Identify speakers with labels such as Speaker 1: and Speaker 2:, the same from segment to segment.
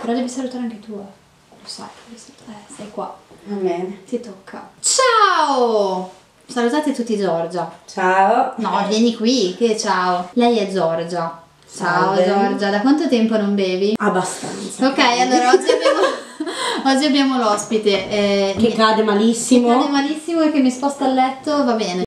Speaker 1: però devi salutare anche tu. eh. Lo sai. Eh, sei qua.
Speaker 2: Va bene.
Speaker 1: Ti tocca. Ciao! Salutate tutti Giorgia.
Speaker 2: Ciao.
Speaker 1: No, vieni qui, che ciao. Lei è Giorgia. Ciao
Speaker 2: Salve.
Speaker 1: Giorgia, da quanto tempo non bevi?
Speaker 2: Abbastanza.
Speaker 1: Ok, allora oggi abbiamo, oggi abbiamo l'ospite. eh,
Speaker 2: Che cade malissimo.
Speaker 1: Cade malissimo e che mi sposta a letto, va bene.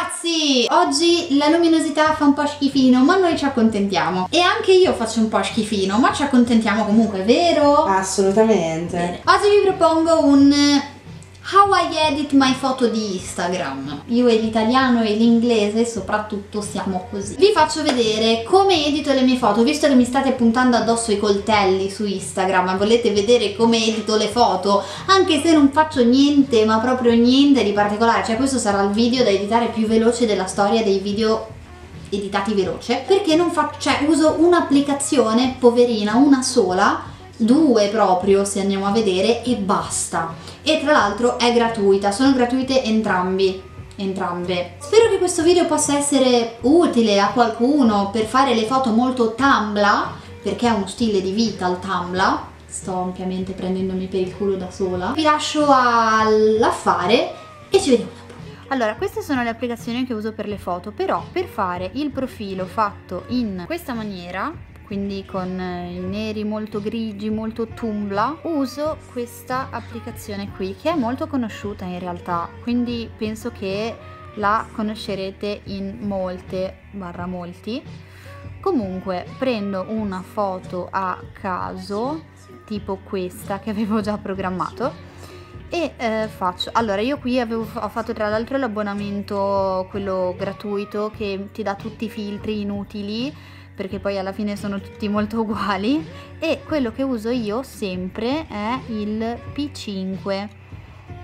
Speaker 1: Ragazzi! Oggi la luminosità fa un po' schifino, ma noi ci accontentiamo. E anche io faccio un po' schifino, ma ci accontentiamo comunque, vero?
Speaker 2: Assolutamente.
Speaker 1: Bene. Oggi vi propongo un How I edit my foto di Instagram. Io e l'italiano e l'inglese soprattutto siamo così. Vi faccio vedere come edito le mie foto, visto che mi state puntando addosso i coltelli su Instagram volete vedere come edito le foto, anche se non faccio niente, ma proprio niente di particolare, cioè questo sarà il video da editare più veloce della storia dei video editati veloce perché non faccio cioè uso un'applicazione poverina una sola due proprio se andiamo a vedere e basta. E tra l'altro è gratuita sono gratuite entrambi entrambe. Spero che questo video possa essere utile a qualcuno per fare le foto molto Tumblr perché è uno stile di vita il Tumblr. Sto ampiamente prendendomi per il culo da sola. Vi lascio all'affare e ci vediamo dopo. Allora, queste sono le applicazioni che uso per le foto, però per fare il profilo fatto in questa maniera, quindi con eh, i neri molto grigi, molto tumbla, uso questa applicazione qui, che è molto conosciuta in realtà, quindi penso che la conoscerete in molte, barra molti. Comunque, prendo una foto a caso, tipo questa che avevo già programmato, e eh, faccio allora io qui avevo, ho fatto tra l'altro l'abbonamento quello gratuito che ti dà tutti i filtri inutili perché poi alla fine sono tutti molto uguali. E quello che uso io sempre è il P5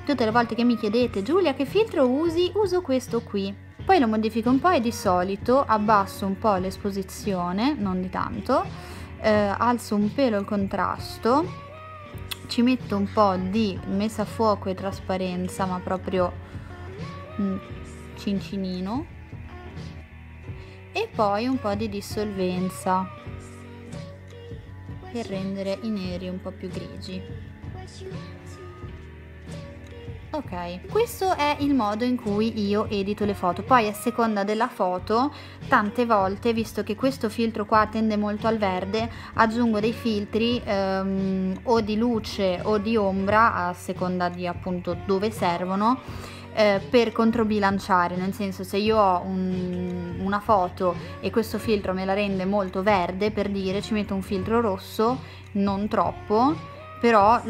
Speaker 1: tutte le volte che mi chiedete Giulia che filtro usi? Uso questo qui. Poi lo modifico un po' e di solito abbasso un po' l'esposizione non di tanto eh, alzo un pelo il contrasto ci metto un po' di messa a fuoco e trasparenza, ma proprio un cincinino. E poi un po' di dissolvenza per rendere i neri un po' più grigi. Ok, questo è il modo in cui io edito le foto. Poi a seconda della foto, tante volte, visto che questo filtro qua tende molto al verde, aggiungo dei filtri ehm, o di luce o di ombra, a seconda di appunto dove servono, eh, per controbilanciare, nel senso se io ho un- una foto e questo filtro me la rende molto verde, per dire ci metto un filtro rosso, non troppo, però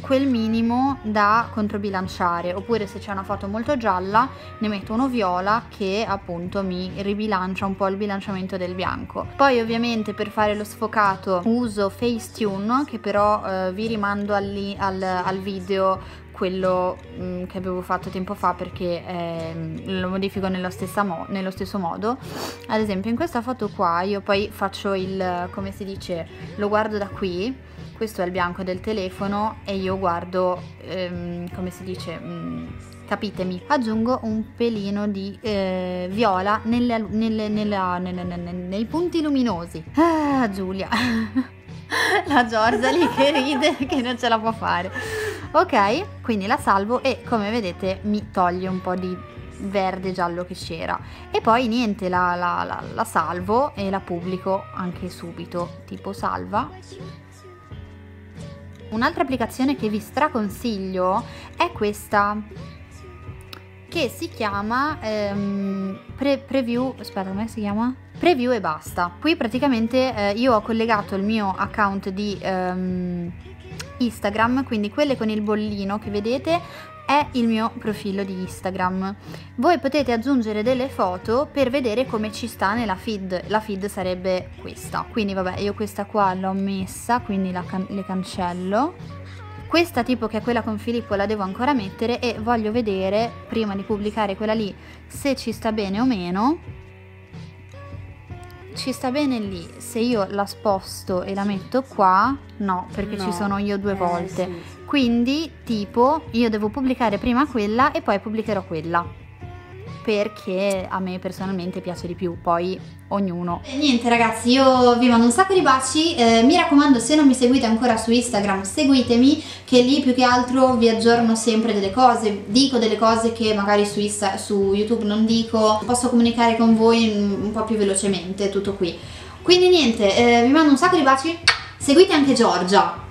Speaker 1: quel minimo da controbilanciare. Oppure se c'è una foto molto gialla ne metto uno viola che appunto mi ribilancia un po' il bilanciamento del bianco. Poi ovviamente per fare lo sfocato uso Facetune che però eh, vi rimando al, al- al video quello mm, che avevo fatto tempo fa perché ehm, lo modifico stessa mo- nello stesso modo ad esempio in questa foto qua io poi faccio il come si dice lo guardo da qui questo è il bianco del telefono e io guardo, ehm, come si dice, mm, capitemi, aggiungo un pelino di eh, viola nelle- nelle- nella- nelle- nei punti luminosi. Ah, Giulia. la Giorgia lì che ride che non ce la può fare. Ok, quindi la salvo e come vedete mi toglie un po' di verde giallo che c'era e poi niente la, la- la- la salvo e la pubblico anche subito tipo salva Un'altra applicazione che vi straconsiglio è questa che si chiama ehm, pre- Preview, aspetta come si chiama? Preview e basta. Qui praticamente eh, io ho collegato il mio account di ehm, Instagram, quindi quelle con il bollino che vedete è il mio profilo di Instagram. Voi potete aggiungere delle foto per vedere come ci sta nella feed. La feed sarebbe questa. Quindi vabbè, io questa qua l'ho messa, quindi can- le cancello. Questa tipo che è quella con Filippo la devo ancora mettere e voglio vedere prima di pubblicare quella lì se ci sta bene o meno. Ci sta bene lì, se io la sposto e la metto qua, no, perché ci
Speaker 2: No.
Speaker 1: sono io due
Speaker 2: Eh,
Speaker 1: volte.
Speaker 2: sì.
Speaker 1: Quindi, tipo, io devo pubblicare prima quella e poi pubblicherò quella. Perché a me personalmente piace di più, poi ognuno. E niente ragazzi, io vi mando un sacco di baci, eh, mi raccomando se non mi seguite ancora su Instagram seguitemi, che lì più che altro vi aggiorno sempre delle cose, dico delle cose che magari su, Insta, su YouTube non dico, posso comunicare con voi un po' più velocemente, tutto qui. Quindi niente, eh, vi mando un sacco di baci, seguite anche Giorgia,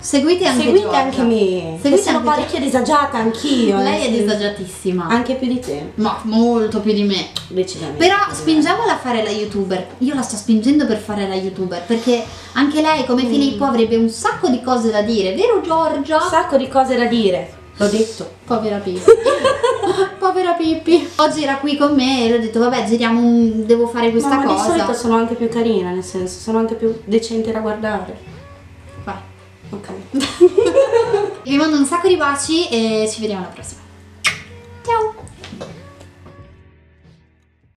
Speaker 1: Seguite anche
Speaker 2: Seguite
Speaker 1: Giorgia.
Speaker 2: anche me.
Speaker 1: Seguite
Speaker 2: sono parecchio disagiata anch'io.
Speaker 1: Lei è disagiatissima.
Speaker 2: Anche più di te.
Speaker 1: Ma molto più di me.
Speaker 2: Decisamente.
Speaker 1: Però
Speaker 2: di
Speaker 1: spingiamola a fare la youtuber. Io la sto spingendo per fare la youtuber perché anche lei, come
Speaker 2: Mm.
Speaker 1: Filippo, avrebbe un sacco di cose da dire, vero Giorgia?
Speaker 2: Un sacco di cose da dire. L'ho detto.
Speaker 1: Povera Pippi. Povera Pippi. Oggi era qui con me e ho detto, vabbè, giriamo un... devo fare questa
Speaker 2: ma di
Speaker 1: cosa.
Speaker 2: solito sono anche più carina, nel senso, sono anche più decente da guardare. Ok.
Speaker 1: Vi mando un sacco di baci e ci vediamo alla prossima. Ciao!